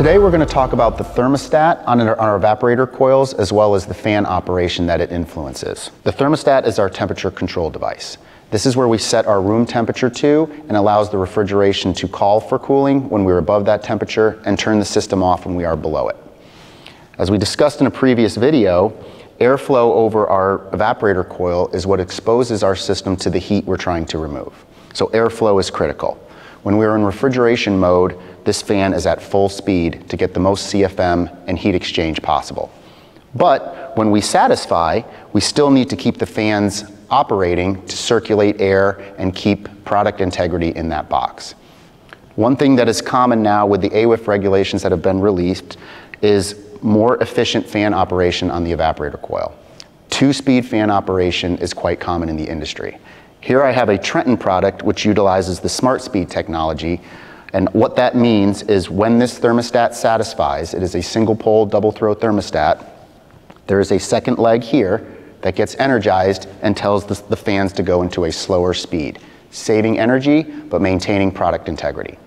Today we're going to talk about the thermostat on our, on our, evaporator coils as well as the fan operation that it influences. The thermostat is our temperature control device. This is where we set our room temperature to and allows the refrigeration to call for cooling when we're above that temperature and turn the system off when we are below it. As we discussed in a previous video, airflow over our evaporator coil is what exposes our system to the heat we're trying to remove. So airflow is critical. When we're in refrigeration mode, this fan is at full speed to get the most CFM and heat exchange possible. But when we satisfy, we still need to keep the fans operating to circulate air and keep product integrity in that box. One thing that is common now with the AWEF regulations that have been released is more efficient fan operation on the evaporator coil. Two-speed fan operation is quite common in the industry. Here I have a Trenton product which utilizes the Smart Speed technology and what that means is when this thermostat satisfies, it is a single pole double throw thermostat, there is a second leg here that gets energized and tells the, the fans to go into a slower speed, saving energy but maintaining product integrity.